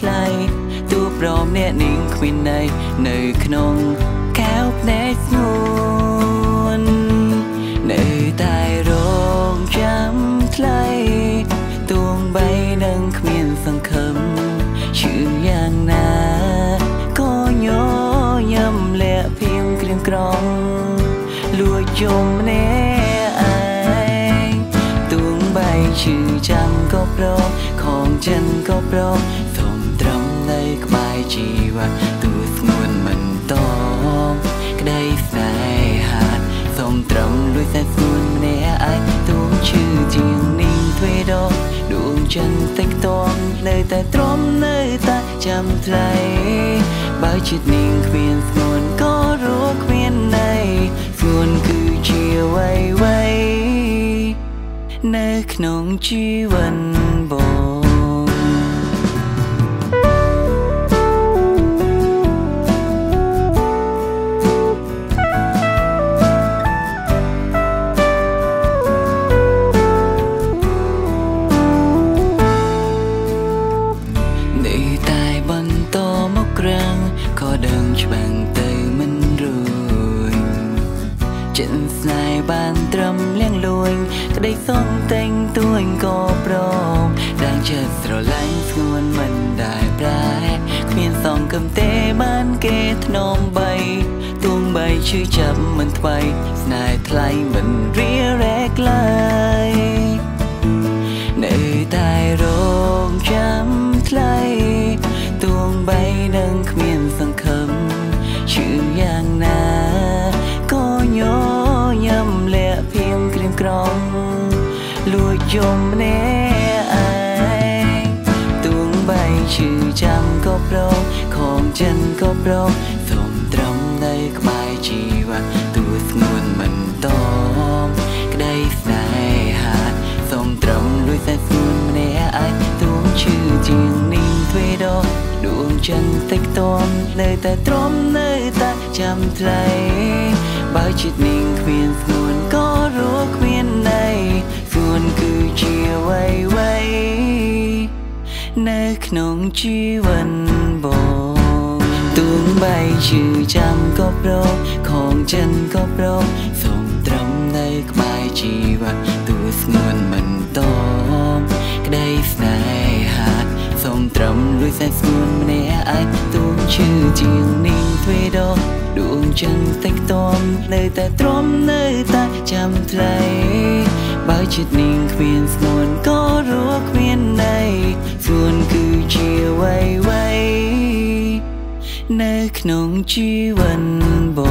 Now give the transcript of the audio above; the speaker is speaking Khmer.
ថ្លៃទូព្រមអ្នកនាងគ្មានន័យនៅក្នុងកែវភ្នែកស្ងួននៅតែរងចាំថ្លៃទួងបីនឹងគ្មានសង្ឃឹមឈឺយ៉ាងណាក៏ញញឹមលាក់ភៀងគ្រៀងក្រំលួចយំម្នាក់ឯងទួងបីឈឺចាំក៏ប្រខំចិនក៏ប្រ ជីវិតទួស្ងួនមិនតមក្តីស្នេហាសូមត្រឹមលួចតែស្ងួនម្នាក់ឯងទួងឈឺជាងនេះទ្វេដងដួងចិនតិចតមនៅតែទ្រាំនៅតែចាំថ្លៃបើចិត្តនាងគ្មានស្ងួនក៏រកគ្មានន័យស្ងួនគឺជាអ្វីអ្វីនៅក្នុងជីវិត ក៏ដឹងច្បាំងទៅមិនរួយចិនស្នេហ៍បានត្រឹមលៀងលួយក្តីសុំតែងទួញក៏ព្រមដាងចិត្តស្រឡាញ់ស្ងួនមិនដែលប្រែគ្មានសងគំទេបានគេធ្នមបីទួងបីឈឺចាប់មិនថ្មីស្នេហ៍ថ្លៃមិនរៀរែកឡើយនៅតែរងចាំថ្លៃ ក្រុងលួចយំម្នាក់ឯងទួងបែងឈឺចាំក៏ប្រងខំចិនក៏ប្រងសុំត្រឹមនៅក្បែរជីវិតទួស្ងួនមិនតមក្តីស្នេហាសុំត្រឹមលួចតែស្ងួនម្នាក់ឯងទួងឈឺជាងនេះទ្វេដងដួងចិនតិចតមនៅតែទ្រាំនៅតែចាំថ្លៃបើជាតិ នៅក្នុងជីវិតបងទួងបីជឺចាំក៏ប្រកខងចិនក៏ប្រកសូមត្រឹមនៅក្បែរជីវិតទួស្ងួនមិនតបក្តីស្នេហាសូមត្រឹមលួយសែស្ងួនម្នាក់អាចទួងឈឺជាងនេះទ្វេដងដួងចិនតិចតមនៅតែទ្រាំនៅតែចាំថ្លៃបើចិត្តនាងគ្មានស្ងួនក៏រួគ្មានន័យ នៅក្នុងជីវិតបង